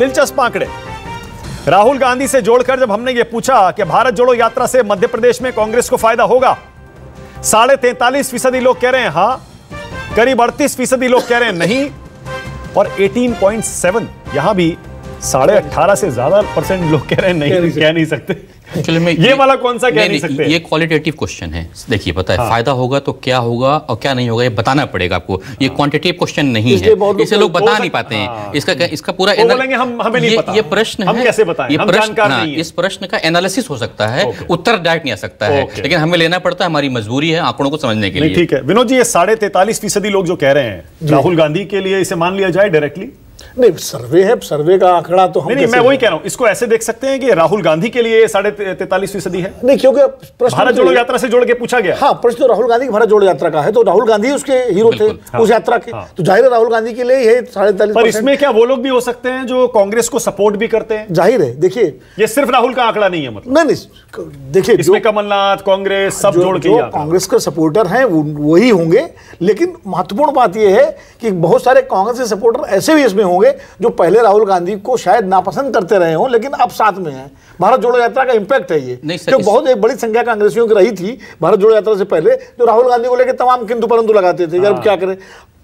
दिलचस्प आंकड़े। राहुल गांधी से जोड़कर जब हमने ये पूछा कि भारत जोड़ो यात्रा से मध्य प्रदेश में कांग्रेस को फ़ायदा होगा साढ़े तैंतालीस फ़ीसदी लोग कह रहे हैं हाँ करीब अड़तीस फ़ीसदी लोग कह रहे हैं नहीं और 18.7 यहाँ भी साढ़े अट्ठारह से ज़्यादा परसेंट लोग कह रहे हैं नहीं कह नहीं सकते। में ये वाला कौन सा कह नहीं सकते? ये क्वालिटेटिव क्वेश्चन है। देखिए पता है फ़ायदा होगा तो क्या होगा और क्या नहीं होगा ये बताना पड़ेगा आपको। ये क्वांटिटेटिव क्वेश्चन नहीं है। इसे लोग बता नहीं पाते हाँ। हैं। इसका इसका पूरा नहीं ये- ये प्रश्न हम है ये प्रश्न हाँ, नहीं है। इस प्रश्न का एनालिसिस हो सकता है उत्तर डायरेक्ट नहीं आ सकता है। लेकिन हमें लेना पड़ता है हमारी मजबूरी है आंकड़ों को समझने के लिए। ठीक है। विनोद जी ये साढ़े तैतालीस फ़ीसदी लोग जो कह रहे हैं राहुल गांधी के लिए इसे मान लिया जाए डायरेक्टली नहीं सर्वे है सर्वे का आंकड़ा तो हम नहीं नहीं मैं वही कह रहा हूँ इसको ऐसे देख सकते हैं कि राहुल गांधी के लिए साढ़े तैतालीस फ़ीसदी है। नहीं क्योंकि प्रश्न भारत तो जोड़ो यात्रा से जोड़ के पूछा गया। हाँ प्रश्न तो राहुल गांधी की भारत जोड़ो यात्रा का है तो राहुल गांधी उसके हीरो थे उस यात्रा के। हाँ। तो ज़ाहिर है राहुल गांधी के लिए ये साढ़े पर तैतालीस इसमें क्या वो लोग भी हो सकते हैं जो कांग्रेस को सपोर्ट भी करते हैं? ज़ाहिर है देखिए। ये सिर्फ़ राहुल का आंकड़ा नहीं है मतलब। नहीं नहीं देखिए इसमें कमलनाथ कांग्रेस सब जो, जोड़ के जो कांग्रेस के सपोर्टर हैं वही होंगे लेकिन महत्वपूर्ण बात यह है कि बहुत सारे कांग्रेस के सपोर्टर ऐसे भी इसमें होंगे जो पहले राहुल गांधी को शायद नापसंद करते रहे हों लेकिन अब साथ में हैं। भारत जोड़ो यात्रा का इम्पैक्ट है ये। जो बहुत एक बड़ी संख्या कांग्रेसियों की रही थी भारत जोड़ो यात्रा से पहले जो राहुल गांधी को लेकर तमाम किंतु परंतु लगाते थे अब क्या करें।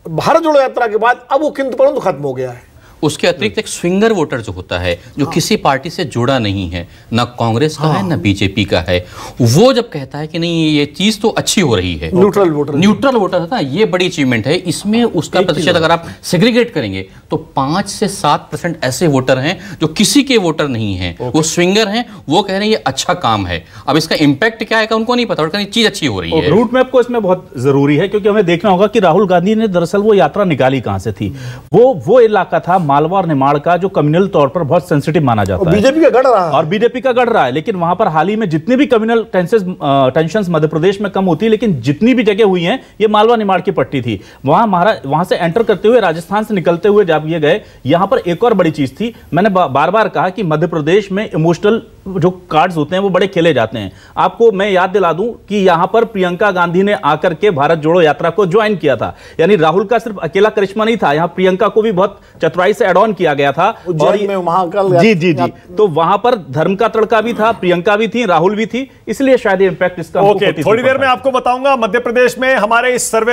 भारत जोड़ो यात्रा के बाद अब वो किंतु परंतु खत्म हो गया है। उसके अतिरिक्त एक स्विंगर वोटर जो होता है जो हाँ। किसी पार्टी से जुड़ा नहीं है ना कांग्रेस का हाँ। है। ना बीजेपी का है वो जब कहता है कि नहीं ये चीज़ तो अच्छी हो रही है। न्यूट्रल वोटर न्यूट्रल वोटर है ना ये बड़ी अचीवमेंट है। इसमें उसका प्रतिशत अगर आप सेग्रीगेट करेंगे तो पाँच से सात परसेंट ऐसे वोटर हैं जो किसी के वोटर नहीं हैं। वो स्विंगर हैं वो कह रहे हैं ये अच्छा काम है। अब इसका इम्पैक्ट क्या है उनको नहीं पता चीज़ अच्छी हो रही है। रूट मैप को इसमें बहुत ज़रूरी है क्योंकि हमें देखना होगा कि राहुल गांधी ने दरअसल वो यात्रा निकाली कहाँ से थी। वो वो इलाका था मालवा और निमाड़ का जो कम्युनल तौर पर बहुत सेंसिटिव माना जाता है। बीजेपी का गढ़ रहा। है और बीजेपी का गढ़ रहा है लेकिन वहाँ पर हाल ही में जितनी भी कम्युनल टेंशन मध्य प्रदेश में कम होती है लेकिन जितनी भी जगह हुई है ये मालवा निमाड़ की पट्टी थी। वहाँ महाराज वहाँ से एंटर करते हुए राजस्थान से निकलते हुए जब ये गए यहाँ पर एक और बड़ी चीज़ थी। मैंने बार बार कहा कि मध्य प्रदेश में इमोशनल जो कार्ड्स होते हैं वो बड़े खेले जाते हैं। आपको मैं याद दिला दूँ कि यहाँ पर प्रियंका गांधी ने आकर के भारत जोड़ो यात्रा को ज्वाइन किया था। यानी राहुल का सिर्फ़ अकेला करिश्मा नहीं था यहाँ प्रियंका को भी बहुत चतुराई से एड ऑन किया गया था। महाकाल जी जी जी। तो वहाँ पर धर्म का तड़का भी था प्रियंका भी थी राहुल भी थी इसलिए शायद ये इम्पैक्ट इसका हमको ओके 40 थोड़ी देर में आपको बताऊँगा मध्य प्रदेश में हमारे इस सर्वे